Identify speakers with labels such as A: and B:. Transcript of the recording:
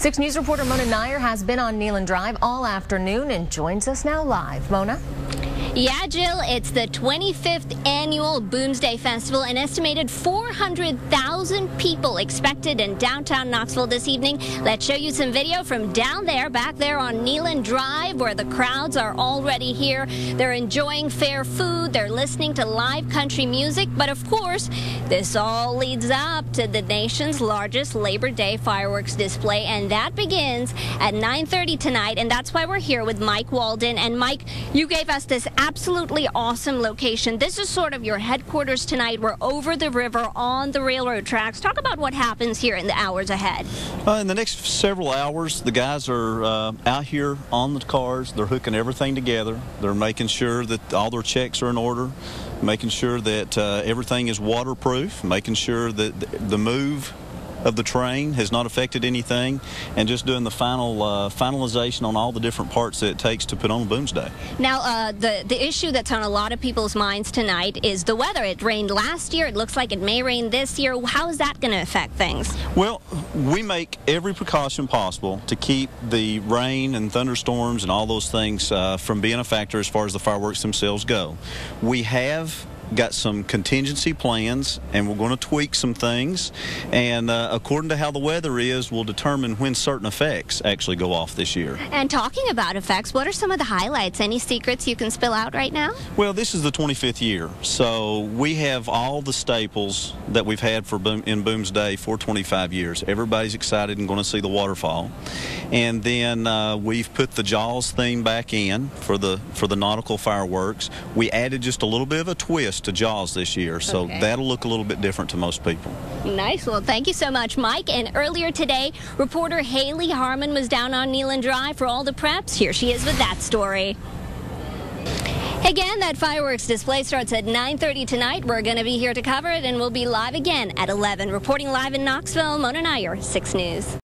A: 6 News reporter Mona Nair has been on Neyland Drive all afternoon and joins us now live. Mona?
B: Yeah, Jill, it's the 25th annual Boomsday Festival. An estimated 400,000 people expected in downtown Knoxville this evening. Let's show you some video from down there, back there on Neyland Drive, where the crowds are already here. They're enjoying fair food, they're listening to live country music, but of course, this all leads up to the nation's largest Labor Day fireworks display, and that begins at 9.30 tonight, and that's why we're here with Mike Walden. And Mike, you gave us this absolutely awesome location. This is sort of your headquarters tonight. We're over the river on the railroad tracks. Talk about what happens here in the hours ahead.
C: Uh, in the next several hours, the guys are uh, out here on the cars. They're hooking everything together. They're making sure that all their checks are in order, making sure that uh, everything is waterproof, making sure that the move of the train has not affected anything, and just doing the final uh, finalization on all the different parts that it takes to put on a Boomsday.
B: Now, uh, the the issue that's on a lot of people's minds tonight is the weather. It rained last year. It looks like it may rain this year. How is that going to affect things?
C: Well, we make every precaution possible to keep the rain and thunderstorms and all those things uh, from being a factor as far as the fireworks themselves go. We have got some contingency plans and we're going to tweak some things. And uh, according to how the weather is we'll determine when certain effects actually go off this year.
B: And talking about effects what are some of the highlights? Any secrets you can spill out right now?
C: Well this is the 25th year so we have all the staples that we've had for boom, in Boomsday for 25 years. Everybody's excited and going to see the waterfall and then uh, we've put the Jaws theme back in for the for the nautical fireworks we added just a little bit of a twist to Jaws this year, so okay. that'll look a little bit different to most people.
B: Nice. Well, thank you so much, Mike. And earlier today, reporter Haley Harmon was down on Neyland Drive for all the preps. Here she is with that story. Again, that fireworks display starts at 9.30 tonight. We're going to be here to cover it, and we'll be live again at 11. Reporting live in Knoxville, Mona Nair, 6 News.